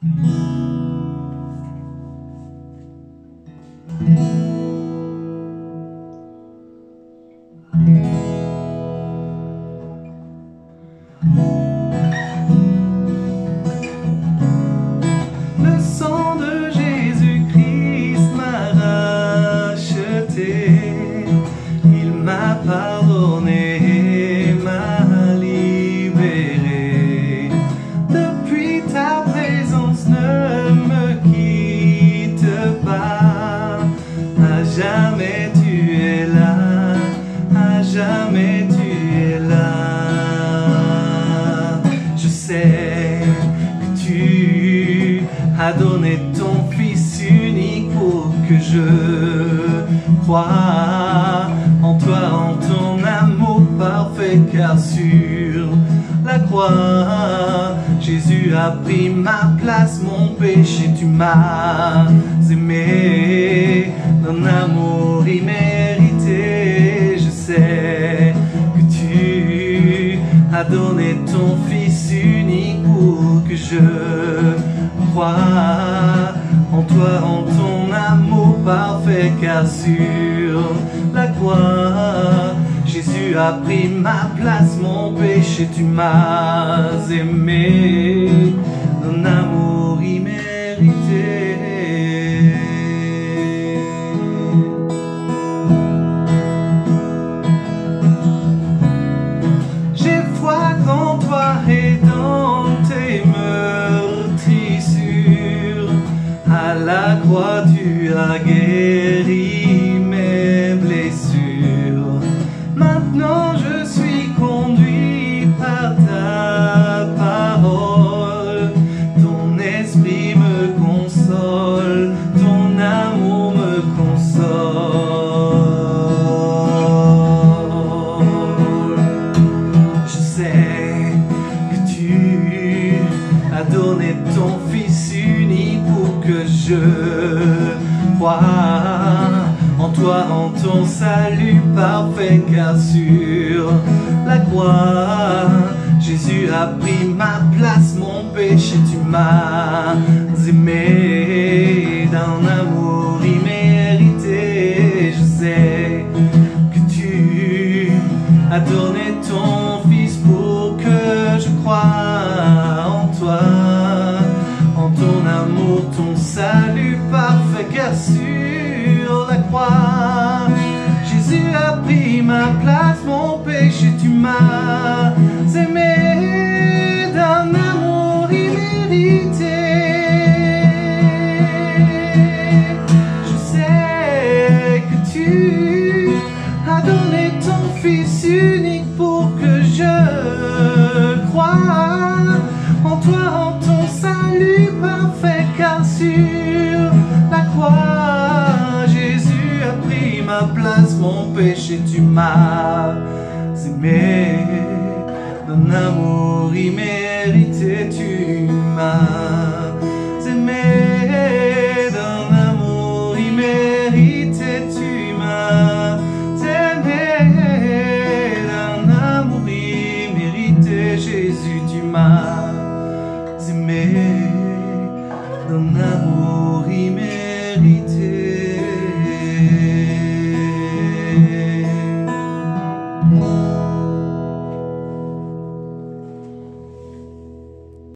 Le sang de Jésus-Christ m'a racheté, il m'a pardonné, tu as donné ton Fils unique pour que je croie en toi, en ton amour parfait, car sur la croix, Jésus a pris ma place, mon péché, tu m'as aimé d'un amour immérité. Je sais que tu as donné ton Fils que je croie en toi, en ton amour parfait, car sur la croix, Jésus a pris ma place, mon péché, tu m'as aimé as donné ton Fils unique pour que je croie en toi, en ton salut parfait, car sur la croix, Jésus a pris ma place, mon péché, tu m'as aimé d'un amour immérité. Je sais que tu as donné ton place, mon péché, tu m'as aimé d'un amour immérité. Je sais que tu as donné ton Fils unique pour que je croie en toi, en ton salut parfait, car sur place, mon péché, tu m'as aimé. D'un amour immérité, tu m'as